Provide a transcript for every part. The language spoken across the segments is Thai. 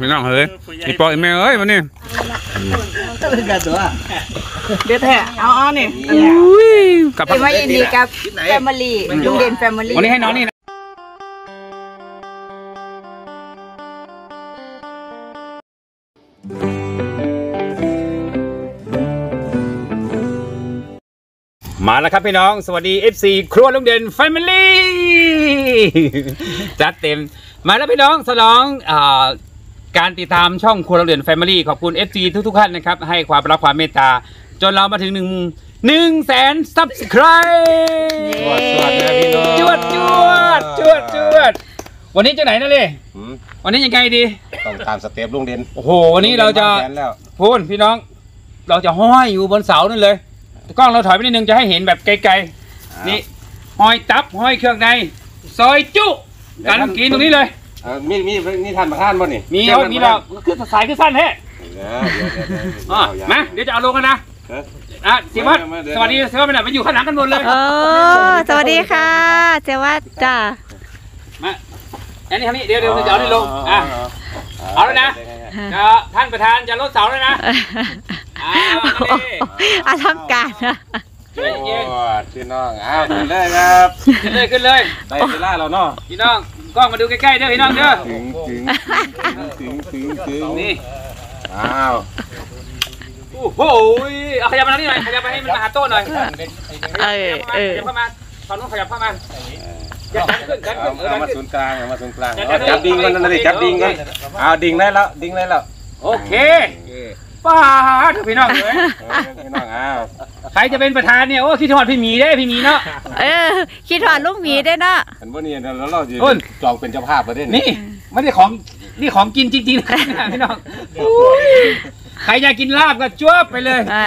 พี่น้องเฮ้ยอีปอยแม่เอ้ยวันนี้เดี๋ยวแท้เอาเอานี่อุ้ยกับเป็นว่ายินดีกับแฟมิลี่ลุงเด่นแฟมิลี่วันนี้ให้น้องนี่นะมาแล้วครับพี่น้อง สวัสดี FC ครัวลุงเด่น Family จัดเต็ม มาแล้วพี่น้องสนองอา การติดตามช่องครัวลุงเด่น Family ขอบคุณ FC ทุกๆท่านนะครับ ให้ความรักความเมตตา จนเรามาถึงหนึ่งหนึ่งแสน subscribe เย้สวัสดีพี่น้องจวดจวดจวดจวดวันนี้จะไหนนะเลยอืมวันนี้ยังไงดี ต้องตามสเต็ปลุงเด่นโอ้โห วันนี้เราจะแผนแล้วพูนพี่น้อง เราจะห้อยอยู่บนเสานั่นเลย กล้องเราถอยไปนิดนึงจะให้เห็นแบบไกลๆนี่ห้อยตับห้อยเครื่องในซอยจุกันกินตรงนี้เลย เอ่อมีมีนี่ท่านประธานบ่นี่มีเอามีเราคือสายคือสั้นแท้เดี๋ยวเดี๋ยวเดี๋ยวเดี๋ยวอะเดี๋ยวมาเดี๋ยวจะเอาลงกันนะเอ้ยอะสิวัตรมาเดี๋ยวสวัสดีสวัสดีไปไหนมาอยู่ข้างหลังกันหมดเลยโอ้สวัสดีค่ะเจวัดจ้ามาอันนี้ทางนี้เดี๋ยวเดี๋ยวจะเอานี่ลงอะเอาแล้วนะจะท่านประธานจะลดเสาแล้วนะอ้าวนี่อาทำการนะช่วยเย็นโอ้พี่น้องอ้าวขึ้นเลยครับขึ้นเลยขึ้นเลยได้เวลาแล้วเนาะพี่น้อง กล้องมาดูใกล้ๆเด้อพี่น้องเด้อถึงถึงถึงถึงถึงนี่อ้าวโอ้โหเอาขยับมาทางนี้หน่อยขยับไปให้มันมาหาโต๊ะหน่อยเออเออขยับเข้ามาตอนนู้นขยับเข้ามาอย่าดันขึ้นดันเอาขึ้นเออเอาดันมาขึ้ศูนนย์กลางเอามาศูนย์กลางเดี๋ยวเอาจับดิ่งกันนั่นเลยจับดิ่งกันเอาดิ่งได้แล้วดิ่งได้แล้วโอเค ป้าดพี่น้องเลยเออพี่น้องอ้าวใครจะเป็นประธานเนี่ยโอ้คิดทอดพี่หมีได้พี่หมีเนาะ เออ คิดว่าลุงหมีได้เนาะเห็นบ่นี่แล้วเราจะโอ้ยจองเป็นเจ้าภาพประเด็นนี่ไม่ได้ของนี่ของกินจริงๆนะพี่น้องใครอยากกินลาบก็จ้วบไปเลยอ่า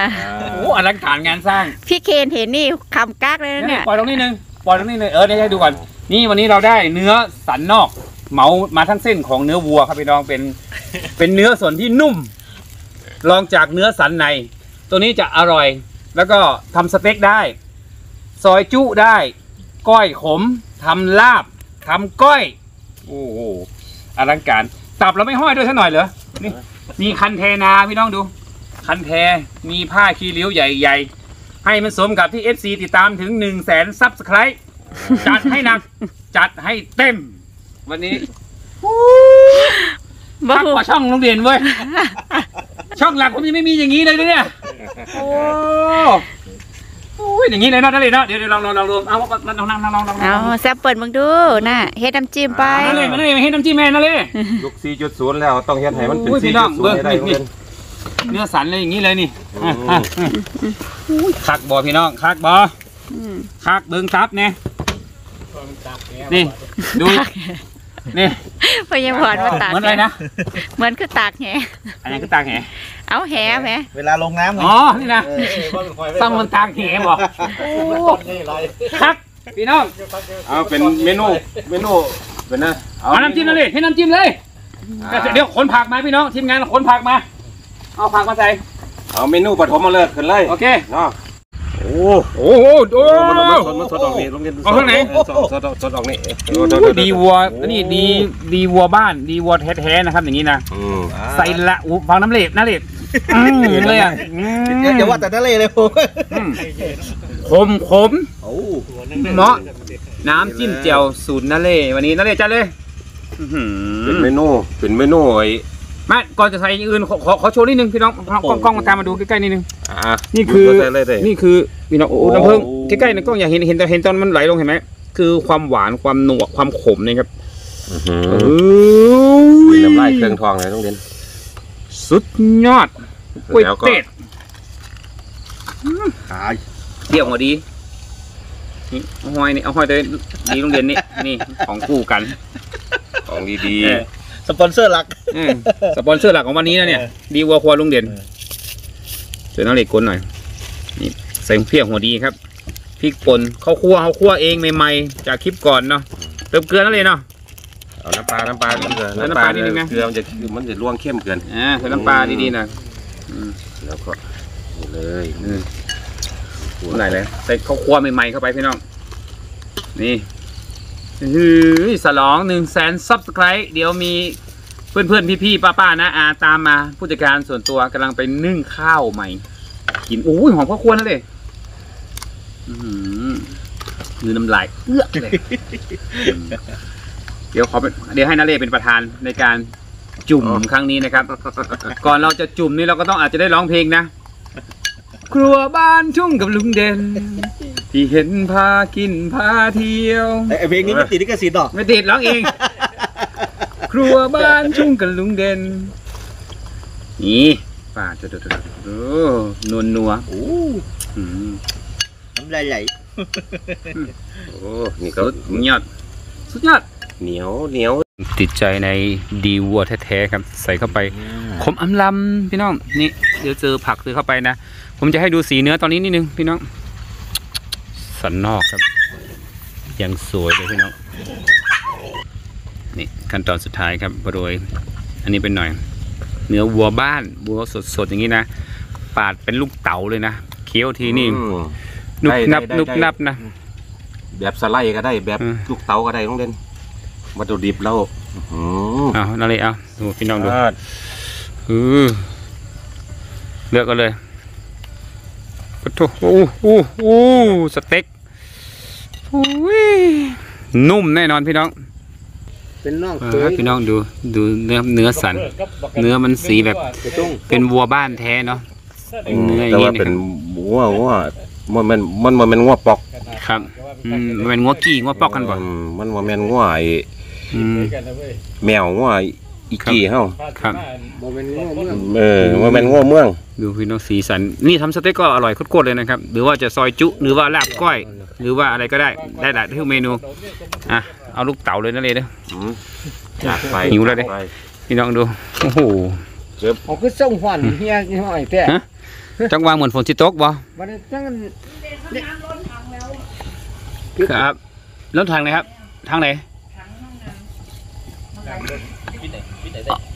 โอ้อลังการงานสร้างพี่เคนเห็นนี่คำกากเลยนะนี่เนี่ย ปล่อยตรงนี้นึงปล่อยตรงนี้เลยเออได้ให้ดูก่อนนี่วันนี้เราได้เนื้อสันนอกเหมามาทั้งเส้นของเนื้อวัวครับพี่น้องเป็น เป็นเนื้อส่วนที่นุ่ม รองจากเนื้อสันใน ตัวนี้จะอร่อย แล้วก็ทำสเต็กได้ ซอยจุได้ก้อยขมทำลาบทำก้อย โอ้โหอลังการ ตับเราไม่ห้อยด้วยสักหน่อยเหรอนี่มีคันเทนาพี่น้องดู คันแทมีผ้าคีริ้วใหญ่ๆ ให้มันสมกับที่ FC ติดตามถึง1 0 0 0 0แสนซับสไครต์จัดให้หนัก จัดให้เต็ม วันนี้บ้าทักกว่าช่องโรงเรียนเว้ย ช่องหลักผมยังไม่มีอย่างนี้เลยนะเนี่ยโอ้โอ้ยอย่างนี้เลยเนาะนั่นเลยเนาะเดี๋ยวเดี๋ยวลองลองลองดูเอาลองนั่งนั่งลองลองลองเอาแซมเปิดมึงดูน่ะเฮ็ดน้ำจิ้มไปนั่นเลยมาเลยมาให้น้ำจิ้มแม่นั่นเลยยุค4.0แล้วต้องเฮ็ดให้มันเป็นโอ้ยพี่น้อง4.0ให้ได้เบิ่งนี่เพิ่นเนื้อสันเลยอย่างนี้เลยนี่อืมอะอะอุ้ยคักบอพี่น้องคักบออืมคักเบิ้งซับเนี่ยนี่ดูนี่ พยาบาลมาตากเหมือนอะไรนะ เหมือนคือตากแหอันนี้คือตากแหเอาแหแหมเวลาลงน้ำไงอ๋อ นี่นะต้องมันตากแหบอกโอ้คักพี่น้อง เอาเป็นเมนู เมนู เป็นนะ เอาน้ำจิ้มเลยให้น้ำจิ้มเลย เดี๋ยวขนผักมาพี่น้องทีมงานขนผักมา เอาผักมาใส่ เอาเมนูปฐมมาเลิกขึ้นเลย โอเคเนาะ โอ้โอ้โหโอ้มันมันสดมันสดออกนี่ลงเรียนเอาข้างไหนสดสดสดออกนี่ดีวัวนี่ดีดีวัวบ้านดีวัวแท้ๆนะครับ อย่างนี้นะอืมใส่ละอู้ฟังน้ำเหลบน้ำเหลบอืมเลยอะอืมเดี๋ยวอย่าว่าแต่นั่นเลยเลยผมอืมขมขม โอ้เหมาะ น้ำจิ้มเจียวสูตรนาเล่วันนี้นาเล่จัดเลยอื้อหืเป็นอเมนูเป็นเมนูไอ้ มาก่อนจะใส่อย่างอื่นขอขอขอโชว์นิดนึงพี่น้องกล้องกล้องมาตามมาดูใกล้ๆนิดนึง อ่านี่คือ ใส่เลยได้นี่คือพี่น้องโอ้โหโอ้ น้ำผึ้งใกล้ๆนะกล้องอยากเห็นเห็นตอนเห็นตอนมันไหลลงเห็นไหมคือความหวานความหนวกความขมนี่ครับอื้อหือเอมี้ยน้ำลายเครื่องทองเลยต้องเรียนสุดยอดก๋วยแล้วก็เตี๋ยวหายเดี่ยวหัวดีนี่เอาห้อยนี่เอาห้อยเลยดีโรงเรียนนี่นี่ของคู่กันของดีเออ สปอนเซอร์หลักเออสปอนเซอร์หลักของวันนี้นะเนี่ยดีวัวควายลุงเด่นเดี๋ยวน้องเหล็กกลนหน่อย นี่ใส่เพียหัวดีครับ พริกป่นข้าวคั่วข้าวคั่วเองใหม่ๆ จากคลิปก่อนเนาะ เติมเกลือนั่นเลยเนาะๆเอาน้ำปลา น้ำปลาเกลือน้ำปลานิดนึงนะ เกลือมันจะมันจะล่วงเข้มเกิน อ่าใส่น้ำปลาดีๆหนะแล้วก็นี่เลยไหนเลยใส่ข้าวคั่วใหม่ๆเข้าไปพี่น้อง นี่ ฮือสลองหนึ่งแสนซับสไครต์เดี๋ยวมีเพื่อนเพื่อนพี่พี่ป้าป้าๆนะอาตามมาผู้จัดการส่วนตัวกำลังไปนึ่งข้าวใหม่ กินโอ้ยหอมข้าวคั่วนั่นเลยอื้อหือมือน้ำลายเอื้อกเลยอืมเดี๋ยวขอเป็นเดี๋ยวให้นาเล่เป็นประธานในการจุ่มครั้งนี้นะครับ ก่อนเราจะจุ่มนี่เราก็ต้องอาจจะได้ร้องเพลงนะ ครัวบ้านทุ่งกับลุงเด่น ที่เห็นพากินพาเที่ยว ไอ้เพลงนี้ไม่ติดลิขสิทธิ์หรอกไม่ติดร้องเอง ครัวบ้านทุ่งกับลุงเด่นนี่ป่าจะดูดูนวลนัวโอ้อืมน้ำลายไหลโอ้นี่ก็สุดยอดสุดยอดเหนียวเหนียวติดใจในดีวัวแท้ๆครับ ใส่เข้าไปขมอำลำพี่น้องนี่เดี๋ยวเจอผักซื้อเข้าไปนะ ผมจะให้ดูสีเนื้อตอนนี้นิดนึงพี่น้อง สันนอกครับ ยังสวยเลยพี่น้องนี่ขั้นตอนสุดท้ายครับโรยอันนี้เป็นหน่อย เนื้อวัวบ้านวัวสดๆอย่างนี้นะปาดเป็นลูกเต๋าเลยนะเคี้ยวทีนี่อืมนุบได้นับได้นุบได้นับนะแบบสไลด์ก็ได้แบบอืมลูกเต๋าก็ได้ต้องเล่นวัตถุดิบแล้วอืมเอานั่นเลยเอาดูพี่น้องดูอ่าอือเลือกกันเลย ปะโถโอ้โอ้โอ้สเต็กโอ้ยนุ่มแน่นอนพี่น้องเป็นน้องเออพี่น้องดูดูเนื้อเนื้อสัน เนื้อมันสีแบบเป็นวัวบ้านแท้เนาะเนื้ออย่างแต่นี้ว่าเป็นครับหัวหัวมันมันมันมันเป็นงัวปอก ครับมันเป็นงัวกี้งัวปอกกันบ่อืมมันว่าแมนงัวไอแมวงัว อีกี้เฮาครับเออว่าแม่นงัวเมือง ดูพี่น้องสีสัน นี่ทำสเต็กก็อร่อยโคตรๆเลยนะครับ หรือว่าจะซอยจุ หรือว่าลาบก้อย หรือว่าอะไรก็ได้ ได้หลายทุกเมนู อะ เอาลูกเต๋าเลยนั่นเลยเด้อ อืมจากไปหิวแล้วดิ ไปพี่น้องดู โอ้โห เอาคือส่งหวานเฮียนี่ห้อยแท้ฮะ จังหวะเหมือนฝนสิตกบ่มันจังครับ แล้วทางไหนครับ ทางไหน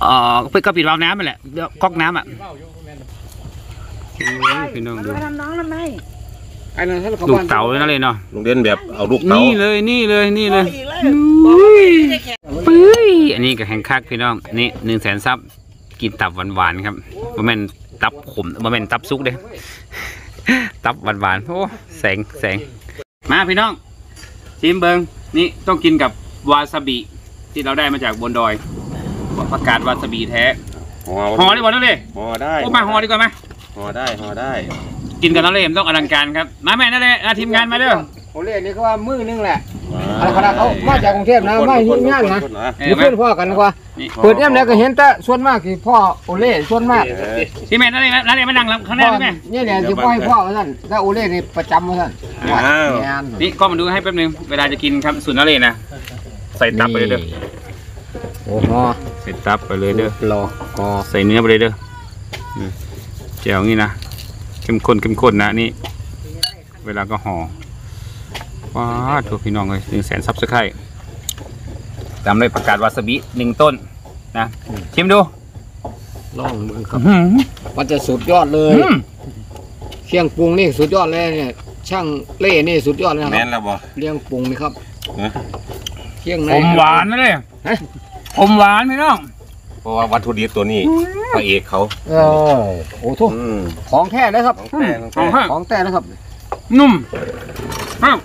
อ๋อไปก็ปิดวาล์วน้ำไปแหละเดี๋ยวก๊อกน้ำอะโอ้ยพี่น้องดูทำน้องทำไมไอ้นั่นท่านเขาลูกเต๋าเลยนั่นเลยเนาะลุงเด่นแบบเอาลูกเต๋านี่เลยนี่เลยนี่เลยอุ้ยปุ้ยอันนี้กับแห่งคักพี่น้องนี่หนึ่งแสนซับกินตับหวานๆครับบ่แม่นตับขมบ่แม่นตับซุกเด้ตับหวานๆโอ้แสงแสงมาพี่น้องชิมเบิงนี่ต้องกินกับวาซาบิ ที่เราได้มาจากบนดอยประกาศวาซาบิแท้ห่อห่อดีกว่านั่นเลยห่อได้โอ้มาห่อดีกว่าไหมห่อได้ห่อได้ กินกับนั่นเลยมันต้องอลังการครับมาแม่นั่นเลยอะทีมงานมาเด้อโอเล่นี่ก็ว่ามือนึงแหละอะไรขนาดเขามาจากกรุงเทพนะมาที่งานนะเออมีมาเพื่อนพ่อกันกว่านี่เปิดเอี่ยมแล้วก็เห็นแต่ส่วนมากที่พ่อโอเล่ส่วนมากที่แม่นั่นเลยนั่นเลยมานั่งข้างหพ่น้าอด้วยแม่เนี่ยเนี่ยที่พ่อให้พ่อว่าท่านถ้าโอเล่นี่ประจำว่าท่านอ้าวงานนี่ก็มาดูให้แป๊บนึงเวลาจะกินครับสูตรนั่นเลยนะ ใส่ตับไปเลยเด้อโอ้โหใส่ตับไปเลยเด้อรอก็ใส่เนื้อไปเลยเด้ออืมแจ่วนี่นะเข้มข้นเข้มข้นนะนี่ เวลาก็ห่อว้าทุกพี่น้องเลยหนึ่งแสนซับสไครต์ตามด้วยประกาศวาซาบิหนึ่งต้นนะชิมดูลองมือครับอื้อหือมันจะสุดยอดเลยอืมเครื่องปรุงนี่สุดยอดเลยเนี่ยช่างเล่นี่สุดยอดเลยนะคแม่รับนแล้วบ่เลี้ยงปรุงนี่ครับฮะ เครื่องในผมหวานนะเลยฮะผมหวานพี่น้องเพราะว่าวัตถุดิบตัวนี้พระเอกเขาเออโอ้ทุกอืมของแท้เลยครับของแท้ของแท้เอาให้ของแท้นะครับนุ่มอ้าว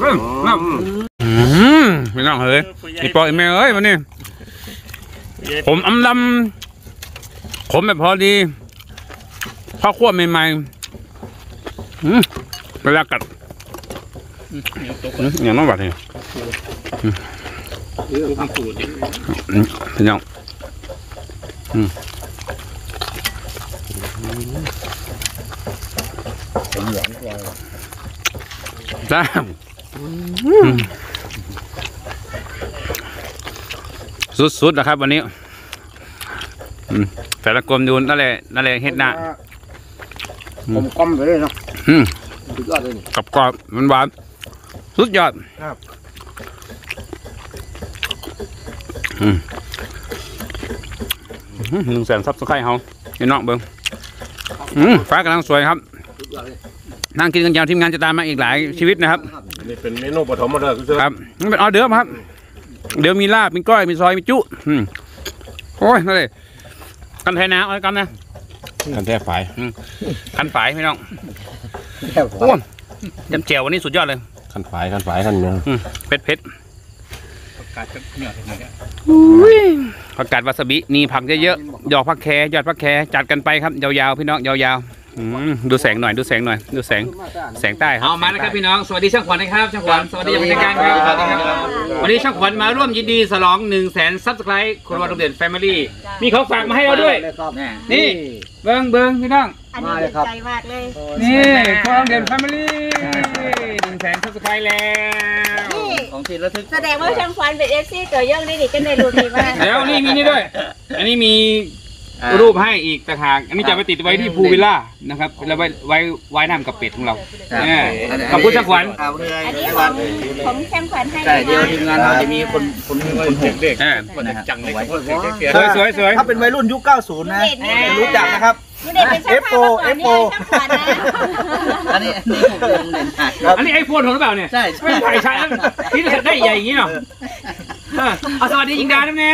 เริ่มน้ำอืมพี่น้องเฮ้ยอีปอยแม่เอ้ยวันนี้ผมอำลำขมแบบพอดีข้าวคั่วใหม่ๆอืมเวลากัด อืมอย่างน้องบัดนี่อืมอืมพี่น้องอืมจ้าอืมสุดๆนะครับวันนี้อืมแต่ละกลมดูนั่นแหละนั่นแหละเฮ็ดหน้าผมกลมไปเลยเนาะอืมสุดยอดเลยนี่กรอบกรอบมันหวาน สุดยอดครับ อืมอื้อหือหนึ่งแสน subscribe เฮาพี่น้องเบิ้งอืมฟ้ากำลังสวยครับสุดยอดเลยนั่งกินกันยาวทีมงานจะตามมาอีกหลายชีวิตนะครับ นี่เป็นเมนูปฐมมาเลยคือครับนี่เป็นออเดิร์ฟครับ เดี๋ยวมีลาบ มีก้อย มีซอย มีจุอืมโอ้ยนั่นเลยกันไทยน้ำเอากันนะ กันแท้ฝ่ายกันฝายพี่น้องแค่โอ้ยยำเจียววันนี้สุดยอดเลย กันฝ่ายกันฝ่ายกันเนี่ยอืมเผ็ดเผ็ดอุ้ยผักกาดวาซาบินี่ผักเยอะๆดอกผักแคยอดผักแคจัดกันไปครับยาวๆพี่น้องยาวๆอืมดูแสงหน่อยดูแสงหน่อย ดูแสงแสงใต้เอามาแล้วครับพี่น้อง สวัสดีช่างขวัญนะครับ ช่างขวัญ สวัสดีอย่างเป็นทางการครับสวัสดีครับ วันนี้ช่างขวัญมาร่วมยินดีฉลอง1นึ่งแสนซับสไครต์คนวันโรงเรียนแฟมิลี่ มีของฝากมาให้เราด้วย นี่ เบิ้งเบิ้งพี่น้อง อันนี้ดีใจมากเลย นี่คนโรงเรียนแฟมิลี่หนึ่ง แสนซับสไครต์แล้วนี่ ของที่ระทึกแสดงว่าช่างควันเป็นเอฟซีตัวย่องได้ดิกันในรูปนี้มากแล้วนี่มีนี่ด้วย อันนี้มีรูปให้อีกต่างหากอันนี้จะไปติดไว้ที่ภูวิลล่านะครับแล้วไว้ไว้ไว้น้ำกับเป็ดของเราเนี่ยขอบคุณช่างขวัญเอาเลยอันนี้ไอ้ขอวังนของช่างขวัญให้แต่เดียวนะทีมงานเราจะมีคนคนคนหกเออจังเลยไว้สวยสวยสวย ถ้าเป็นวัยรุ่นยุค 90 นะ รู้จักนะครับ ไม่ได้เป็นช่างภาพมาก่อนนี่ F4 ช่างขวัญนะอันนี้อันนี้ผมเล่นหักครับ อันนี้ไอโฟนของหรือเปล่าเนี่ยใช่ ไม่ถ่ายใช้แล้วที่จะได้ใหญ่อย่างนี้เนาะเออเอาสวัสดียิงดาด้วยนะ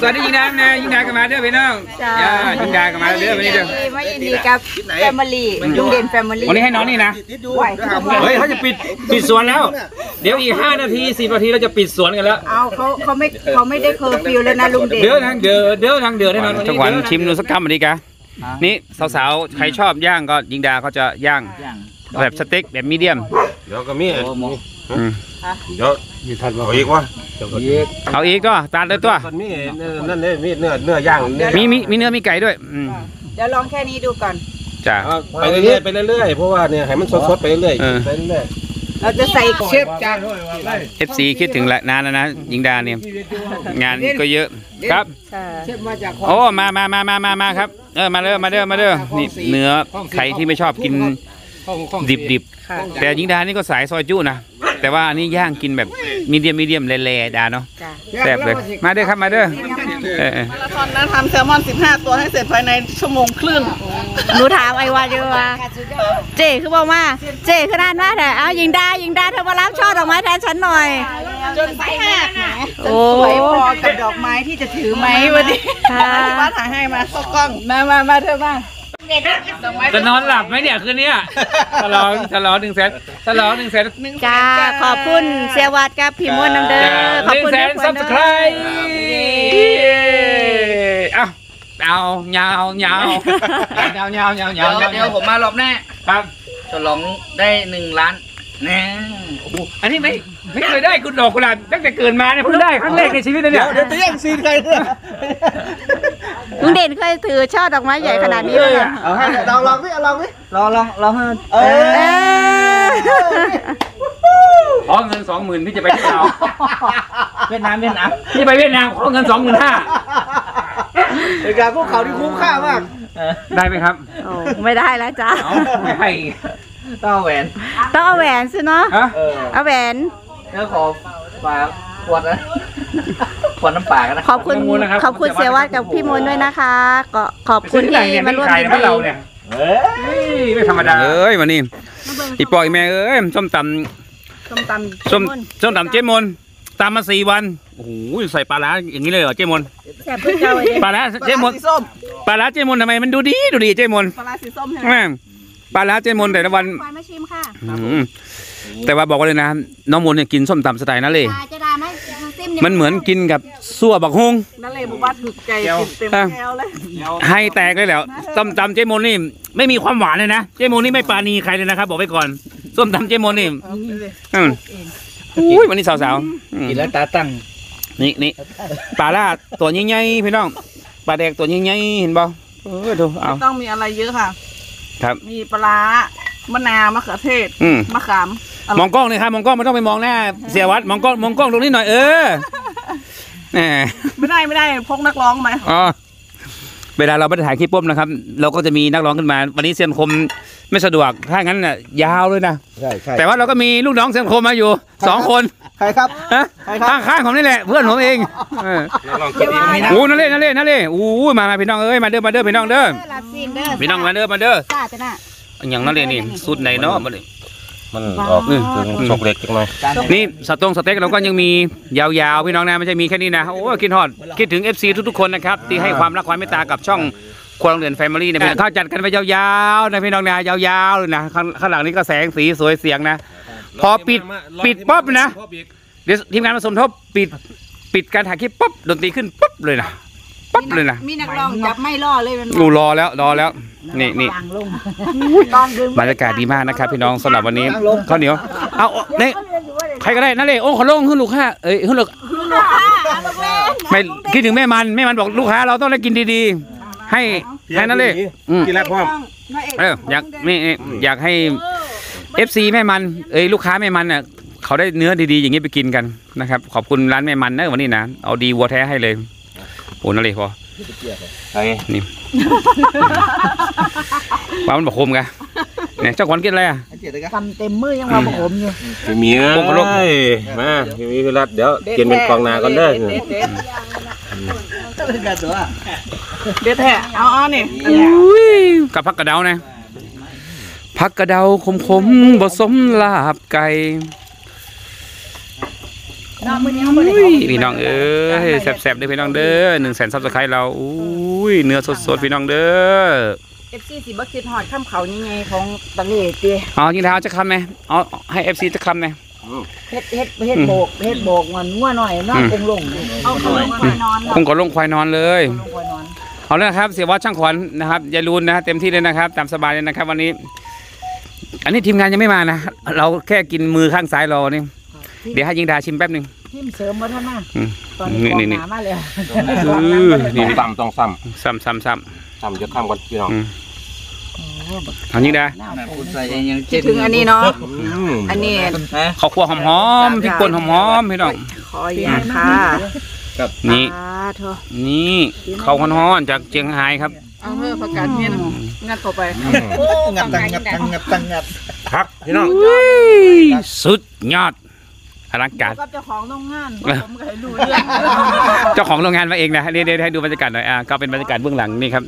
สวัสดียิงดาด้วยนะยิงดากันมาเด้อพี่น้องอ่ายิงดากันมาเด้อไปนี่เด้อไม่ยินดีกับแฟมิลี่โรงเรียนแฟมิลี่วันนี้ให้น้องนี่นะติดอยู่เฮ้ยเขาจะปิดปิดสวนแล้ว เดี๋ยวอีก5นาที10นาทีเราจะปิดสวนกันแล้ว เอาเขาเขาไม่เขาไม่ได้เคอร์ฟิวแล้วนะลุงเด่นเดี๋ยวทางเดือเดี๋ยวทางเดือแน่นอนจังหวัดชิมดูสักคำมาดีกะ นี่สาวๆใครชอบย่างก็ยิงดาเขาจะย่างอย่างแบบสเต็กแบบมีเดียม เดี๋ยวก็มีโอ้โหอืมเดี๋ยวมีทันมาอีกวะเอาอีกก็ตาดเลยตัว มันมีนั่นเนี่ยมีเนื้อเนื้อย่างเนี่ยมีมีมีเนื้อมีไก่ด้วย อืมเดี๋ยวลองแค่นี้ดูก่อนจ้าไปเรื่อยๆไปเรื่อยๆเพราะว่าเนี่ยให้มันสดๆไปเรื่อยเออๆไปเรื่อย เราจะใส่เชฟจาก FC คิดถึงละนานแล้วนะยิงดาเนี่ย งานก็เยอะครับเชฟมาจากโอ้มามามามามามาครับเออมาเด้อมาเด้อมาเด้อนี่เนื้อใครที่ไม่ชอบกินดิบดิบๆแต่ยิงดานี่ก็สายซอยจุนะแต่ว่าอันนี้ย่างกินแบบมีเดียมมีเดียมแล่ๆดาเนาะแซ่บเลยมาเด้อครับมาเด้อเออเออมาราธอนนะทำแซลมอน 15 ตัวให้เสร็จภายในชั่วโมงครึ่ง หนูถามไอ้ว่าเยอะว่า เจ๊คือบอกว่าเจ๊คือด้านว่าแต่เอายิงดายิงดาเธอมารับช่อดอกไม้แทนฉันหน่อย จนไปหักนะโอ้สวยพอกับดอกไม้ที่จะถือไหมวันนี้ค่ะว่าถ่ายให้มาเข้ากล้องมามามาเธอมาดอกไม้จะนอนหลับไหมเนี่ยคืนเนี้ยฉลองฉลองหนึ่งแสนฉลองหนึ่งแสนจ้าขอบคุณเสียวัดกับพี่มวนน้ำเด้อขอบคุณหนึ่งแสนทุกคซับนสเด้ไครอเอาเอาเงาเงาเงาเงาเงาเงาเดี๋ยวเงาเดี๋ยวผมมารอบหน้าครับฉลองได้หนึ่งล้านแน่อันนี้ไม่ไม่เคยได้คุณดอกกุหลาบตั้งแต่เกิดมาเนี่ยเพิ่งได้ครั้งแรกในชีวิตเลยเนี่ยเดี๋ยวจะแย่งซีนใครเนี่ยลุงเด่นเคยถือช่อดอกไม้ใหญ่ขนาดนี้เลยเหรอเอาให้ลองลองสิลองสิลองลองลองให้เอเอออขอเงินสองหมื่นพี่จะไปที่เราวเวียดนามเวียดนามพี่ไปเวียดนามขอเงินสองหมื่นห้า เป็นการพวกเขาที่คุ้มค่ามาก ได้ไหมครับโอ้ไม่ได้แล้วจ้าเอาไม่ให้ต้องเอาแหวนต้องเอาแหวนสิเนาะฮะเออเอาแหวนเนื้อขอฝาขวดนะขวดน้ำปลากันนะขอบคุณขอบคุณเสียวัดกับพี่มนต์ด้วยนะคะก็ขอบคุณที่มาร่วมยินดีเฮ้ยไม่ธรรมดาเอ้ยวันนี้อีปอยแม่เอ้ยส้มตส้มตำำส้มส้มตำเจมน ตำมาสี่วันโอ้โหใส่ปลาร้าอย่างนี้เลยเหรอเจมนแซ่บเพื่อเจ้าเลยปลาร้าเจมนสีส้มปลาร้าเจมนทำไมมันดูดีดูดีเจมนปลาร้าสีส้มใช่ไหมแม่งปลาร้าเจมนแต่ละวันควายมาชิมค่ะอืมแต่ว่าบอกไว้เลยนะ น้องมนเนี่ยกินส้มตำสไตล์นั่นเลยจ้าจะดาไหมซิมมันเหมือนกินกับซั่วบักฮงนั่นเลยบอกว่าถูกใจกินเต็มแก้วเลยให้แตกเลยแหละส้มตำเจมนนี่ไม่มีความหวานเลยนะเจมนนี่ไม่ปราณีใครเลยนะครับ บอกไว้ก่อนส้มตำเจมนนี่ อืมอุ้ยวันนี้สาวๆอืมกินแล้วตาตั้งนี่นี่ปลาล่าตัวใหญ่ๆพี่น้องปลาแดกตัวใหญ่ๆเห็นบ่เออดูเอาต้องมีอะไรเยอะค่ะ ครับ มีปลาร้ามะนาวมะเขือเทศ อืม มะขามมองกล้องเลยครับมองกล้องไม่ต้องไปมองหน้าเสียวัดมองกล้องมองกล้องตรงนี้หน่อยเออแหมไม่ได้ไม่ได้พกนักร้องมาอ๋อเวลาเราไปถ่ายคลิปปุ๊บนะครับ เราก็จะมีนักร้องขึ้นมา วันนี้เซียนคม ไม่สะดวกถ้างั้นน่ะยาวเลยนะ ใช่ใช่แต่ว่าเราก็มีลูกน้องเซียนคมมาอยู่สองคนใครครับ ฮะใครครับ ข้างๆผมนี่แหละเพื่อนผมเองเออลองกินอีกไหมโอ้นั่นเล่นั่นเล่นั่นเล่โอ้มามาพี่น้องเอ้ยมาเด้อมาเด้อพี่น้องเด้อลาซีนเด้อพี่น้องมาเด้อมาเด้อจ้าจ้าน่ะอย่างนั้นเลยนี่สุดไหนเนาะมาเลยมันออกอืมถึงชกเล็กจังหน่อยนี่สตงสเต็กเราก็ยังมียาวๆพี่น้องนะไม่ใช่มีแค่นี้นะโอ้คิดฮอดคิดถึง FC ทุกๆคนนะครับที่ให้ความรักความเมตตากับช่อง ครัวโรงเรียนแฟมิลี่นะพี่น้องเขาจัดกันไปยาวๆนะพี่น้องนะยาวๆเลยนะข้างข้างหลังนี้ก็แสงสีสวยเสียงนะ พอปิดปิดป๊อบนะ เดี๋ยวทีมงานมาสมทบปิดปิดการถ่ายคลิปปุ๊บดนตรีขึ้นปุ๊บเลยนะปุ๊บเลยนะมีนักร้องจับไม่ล่อเลยมันอูรอแล้วรอแล้ว นี่นี่บรรยากาศดีมากนะครับ พี่น้องสำหรับวันนี้ข้าวเหนียวเอาเนี่ยใครก็ได้นั่นเลยโอ้ขอลงขึ้นลูกค้าเอ้ยขึ้นลูกไม่คิดถึงแม่มันแม่มันบอกลูกค้าเราต้องได้กินดีๆ ให้ให้นั่นเลยอืมกินแล้วพร้อมเอออยากนี่นี่อยากให้ FC แม่มันเอ้ยลูกค้าแม่มันน่ะเขาได้เนื้อดีๆอย่างนี้ไปกินกันนะครับ ขอบคุณร้านแม่มันนะวันนี้นะเอาดีวัวแท้ให้เลยโอ้นั่นเลยพอ ไอ้ว่ามันบอกคมกันเนี่ยเจ้าขวัญกินอะไรอะกำเต็มมือยังมาผมอยู่พี่หมีเอ้พวกกระโหลกยมาพี่หมีพี่รัดเดี๋ยวกินเป็นกองนาก่อนเด้อเด็ดแท้เอาเอานี่กับพักกระเดานะพักกระเดาขมขมๆผสมลาบไก่ อุ้ยพี่น้องเอ้ยแซ่บๆเด้อพี่น้องเด้อหนึ่งแสนซับสไครต์เราอุ้ยเนื้อสดๆพี่น้องเด้อเอฟซีสิบ่คิดฮอดข้ามเขานี่ไงของตะเลตีเอายิงเท้าจะคำไหมเอให้เอฟซีจะคำไหมเฮ็ดเฮ็ดเฮ็ดโบกเฮ็ดโบกมันงัวหน่อยนอนคงลงเอาเขาลงไปนอนคงกดลงควายนอนเลยเอาเลยนะครับเสียวัดช่างขวัญนะครับอย่าลืนนะเต็มที่เลยนะครับตามสบายเลยนะครับ วันนี้ อันนี้ทีมงานยังไม่มานะเราแค่กินมือข้างซ้ายรอนี่ เดี๋ยวให้ยิงดาชิมแป๊บหนึ่ง ทิมเสริมบ่ทันมาอืมตอนนี้กนี่องนี่หนามาแล้วเออนี่ต้องซ้ำต้องซ้ซ้ำซ้ำซ้ำซ้ำจะข้ามก่อนพี่น้องำอืม เอายิงดาคิดถึงอันนี้เนาะอืมอันนี้ข้าวคั่วหอมๆพริกป่นหอมๆพี่น้อง ขออย่าตค่ะนี่ สาธุนี่ข้าวฮ้อนๆจากเชียงรายครับ เอาเถอะประกาศเนี่ยนะงัดเข้าไป งัดตังงัดตังงัดตังงัดพักพี่น้อง สุดยอด อลังการ กับเจ้าของโรงงานบ่ผมก็ให้รู้เรื่องเจ้าของโรงงานมาเองนะเดี๋ยวเดี๋ยวให้ดูบรรยากาศหน่อยอ่าก็เป็นบรรยากาศเบื้องหลังนี่ครับ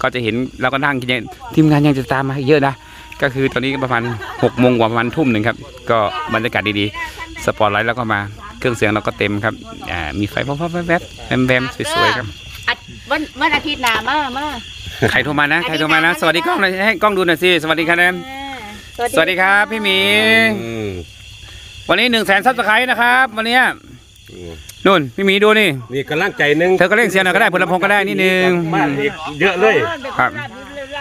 ก็จะเห็นเราก็นั่งกินเนี่ยทีมงานยังจะตามมาเยอะนะก็คือตอนนี้ประมาณหกโมงกว่าประมาณทุ่มหนึ่งครับ ก็บรรยากาศดีๆ สปอร์ตไลท์แล้วก็มาเครื่องเสียงเราก็เต็มครับอ่ามีไฟป๊อปๆแวบๆแวมๆสวยๆครับวันวันอาทิตย์หน้ามามาใครโทรมานะใครโทรมานะ สวัสดีกล้องหน่อยให้กล้องดูหน่อยสิสวัสดีครับแนมสวัสดีครับพี่หมี อืม วันนี้หนึ่งแสนซับสไครต์นะครับ วันเนี้ยอืมนู่นพี่หมีดูนี่ นี่กำลังใจหนึงเธอก็เล่นเสียงหน่อยก็ได้ผลลำโพงก็ได้นิดนึงบ้านอีกเยอะเลยครับ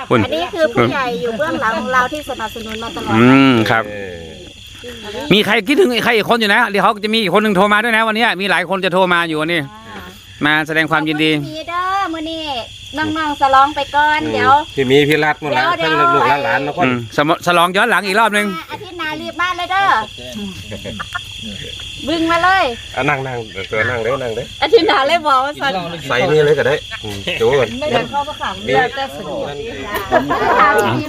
คุณอันนี้คือผู้ใหญ่อยู่เบื้องหลังของเราที่สนับสนุนมาตลอดอืมครับ เออมีใครคิดถึงใครอีกคนอยู่นะเดี๋ยวเขาจะมีอีกคนหนึ่งโทรมาด้วยนะวันนี้มีหลายคนจะโทรมาอยู่วันนี้มาแสดงความยินดีขอบคุณพี่เด้อมื้อนี้น้องๆสลองไปก่อนเดี๋ยว พี่หมีพี่รัดหมดแล้วเดี๋ทั้ยวงลูกเดี๋ยวหลานๆแล้วก็อืมสมสลองย้อนหลังอีกรอบหนึ่งอาทิตย์หน้า รีบมาเลยเด้อบึ้งมาเลยอะนั่งนั่งเดี๋ยวเธอนั่งเด้อนั่งเด้ออาทิตย์หน้าเลยบอกว่าสันใส่นี่เลยก็ได้อืมเดี๋ยวก่อนไม่เดินเข้าก็ขังเรือแต่สนุก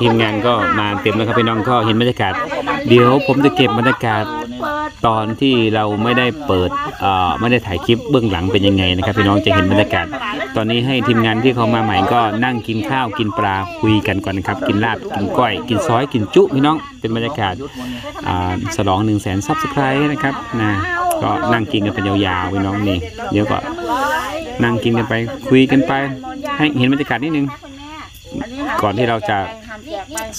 ทีมงานก็มาเต็มแล้วครับพี่น้องก็เห็นบรรยากาศ เดี๋ยวผมจะเก็บบรรยากาศตอนที่เราไม่ได้เปิดเอ่อไม่ได้ถ่ายคลิปเบื้องหลังเป็นยังไงนะครับพี่น้องจะเห็นบรรยากาศ ตอนนี้ให้ทีมงานที่เขามาใหม่ก็นั่งกินข้าวกินปลาคุยกันก่อนนะครับกินลาบกินก้อย กินซอยกินจุพี่น้อง เป็นบรรยากาศอ่าฉลองหนึ่งแสน subscribe นะครับนะก็นั่งกินกันไปยาวๆพี่น้องนี่เดี๋ยวก็นั่งกินกันไปคุยกันไป ให้เห็นบรรยากาศนิดนึง ก่อนที่เราจะ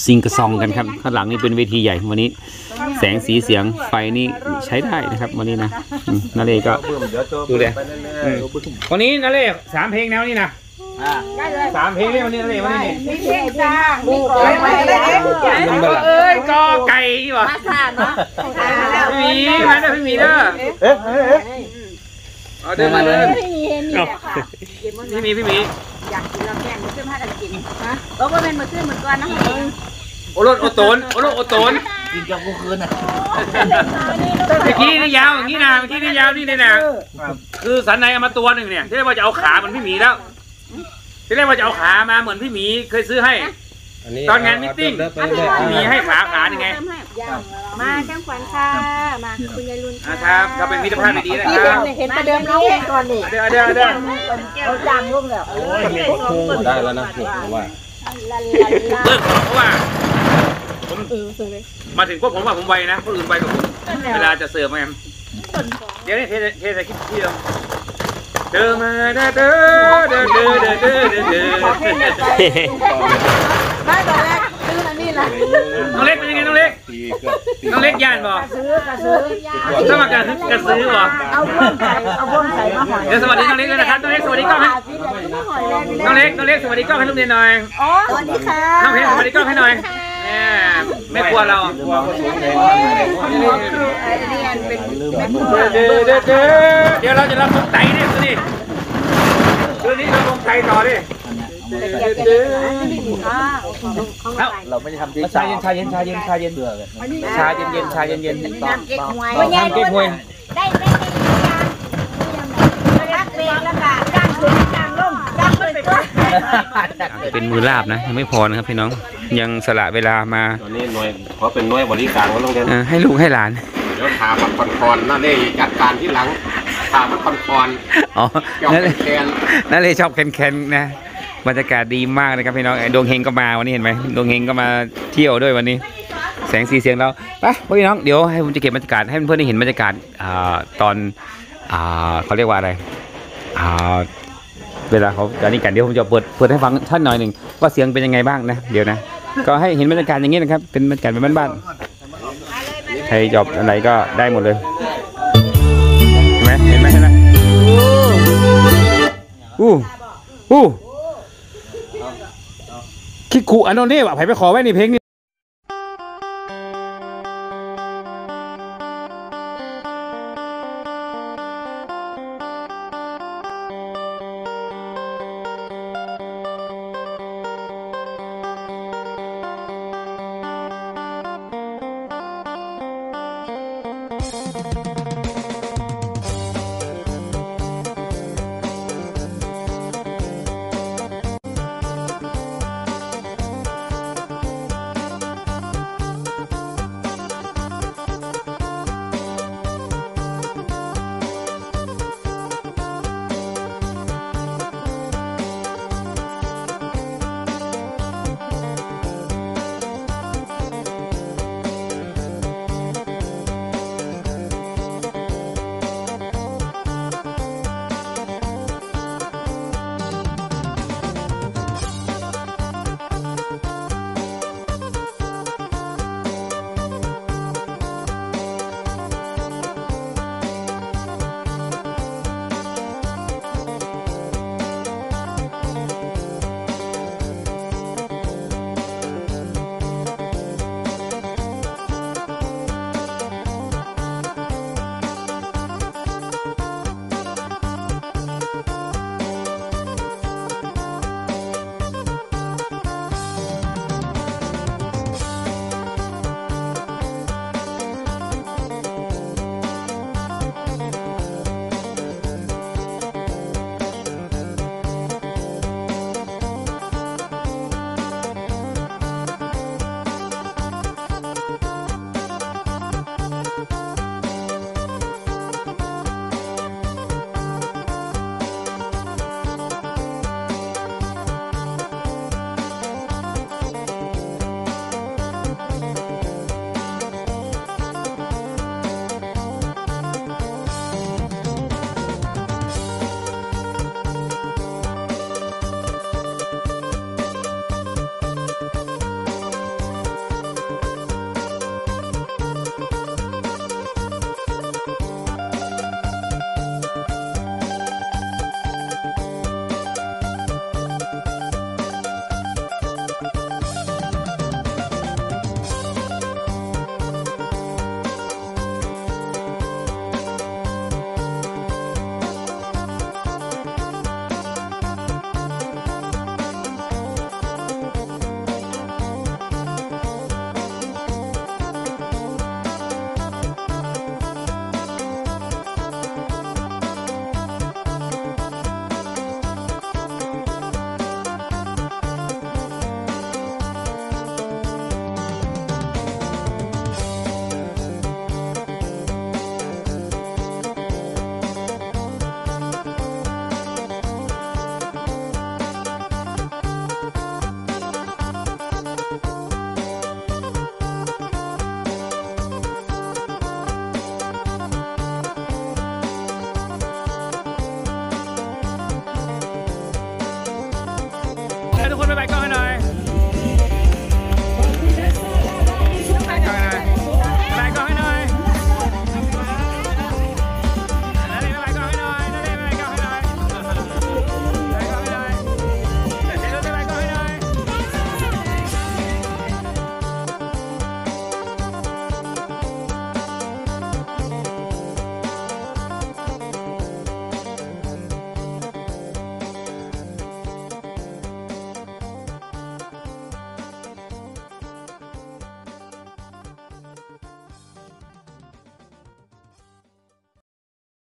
ซิงกระซองกันครับข้างหลังนี่เป็นเวทีใหญ่วันนี้ แสงสีเสียงไฟนี่ใช้ได้นะครับ วันนี้นะอืมนาเลก็ดูเลยอืมวันนี้นาเลสามเพลงแนวนี้นะ สามเพลงเนี่ยวันนี้นาเลวันนี้นี่เท่จ้าบุกไปไปเลยเอ้ยกอไก่วะมาสานเนาะพี่หมีมาเด้อพี่หมีเด้อเอาเดินมาเดินไม่มีเห็นนี่แหละค่ะพี่หมีพี่หมีอยากกินแล้วแกงมื้อขึ้นมากันกินฮะบอกว่าเป็นมื้อขึ้นมื้อก่อนนะโอรสโอโตนโอรสโอโตนกินกับกูคืนอะเมื่อกี้นี่ยาวอย่างนี้นะเมื่อกี้นี่ยาวนี่เลยนะคือสันในเอามาตัวหนึ่งเนี่ยที่เรียกว่าจะเอาขาเหมือนพี่หมีแล้ว ที่เรียกว่าจะเอาขามาเหมือนพี่หมีเคยซื้อให้ตอนงานมิทติ้งเดิไปเรื่อยพี่หมีให้ขาขายังไงมาจังขวัญค่ะ มาคุณยายรุนอ่าครับก็เป็นมิตรภาพดีๆนะครับเห็นประเดิมน้องเพลงก่อนนี่เดี๋ยวเดี๋ยวเดี๋ยวเขาจางลงแล้วโอ้ได้แล้วนะนี่ผมว่าลาลาลาเลิกเพราะว่า ผมมาถึงพวกผมว่าผมไวนะคนอื่นไวกว่าผมเวลาจะเสิร์ฟมาเดี๋ยวนี้เทเทใส่ที่เดียว เดินมาเดินเดินเดินเดินเดินเดินเด้ตอนแรกซื้ออันนี้ละน้องเล็กเป็นยังไงน้องเล็กน้องเล็กย่านบ่เด้อกระซื้อสมัครกระซื้อกระซื้อบ่เอาเพิ่มใส่เอาเพิ่มใส่มาหอยเดี๋ยวสวัเดีน้องเล็เด้วยนะครับน้องเล็กสวัเดีกล้องเด้น้องเล็กน้องเล็กสวัเดีกล้องให้ลูกเรียนหน่อยสวัเดีค่ะน้องเพชรสวัเดีกล้องให้หน่อด ไม่กลัวเราเดี๋ยวเดี๋ยวเดี๋ยวเดี๋ยวเราจะรับลงไตเนี่ยดูดิคืนนี้เราลงไตต่อดิเอาเราไม่ได้ทำที่ชาเย็นชาเย็นชาเย็นชาเย็นเบื่อกันชาเย็นเย็นชาเย็นเย็นน้ำเก๊กฮวยน้ำเก๊กฮวยได้ได้ได้รักเบรกแล้ว เป็นมือลาบนะยังไม่พอนะครับพี่น้องยังสละเวลามาตัวนี้หน่วยเพราะเป็นหน่วยบริการก็ต้องเรียนเอ่อให้ลูกให้หลาน เดี๋ยวถามมันคอนคอนนั่นเองจัดการที่หลังถามมันคอนคอนอ๋อเกี่ยวนั่นกัเลบยแคนนั่นเลยชอบแคนๆนะบรรยากาศดีมากนะครับพี่น้องไอ้ดวงเฮงก็มาวันนี้เห็นไหมดวงเฮงก็มาเที่ยวด้วยวันนี้ แสงสีเสียงเราไปพี่น้องเดี๋ยวให้ผมจะเก็บบรรยากาศให้เพื่อนๆได้เห็นบรรยากาศอ่าตอนอ่าเขาเรียกว่าอะไรอ่า เวลาเขาตอนนี้กันเดี๋ยวผมจะเปิดเปิดให้ฟังท่านหน่อยหนึ่งว่าเสียงเป็นยังไงบ้างนะเดี๋ยวนะ ก็ให้เห็นบรรยากาศอย่างนี้นะครับ เป็นบรรยากาศแบบบ้านๆใครจอบอะไรก็ได้หมดเลยเห็นไหมเห็นไหมเห็นไหมอู้อู้คิกคูอันโนเน่ว่ะไผไปขอไว้ในเพลงนี้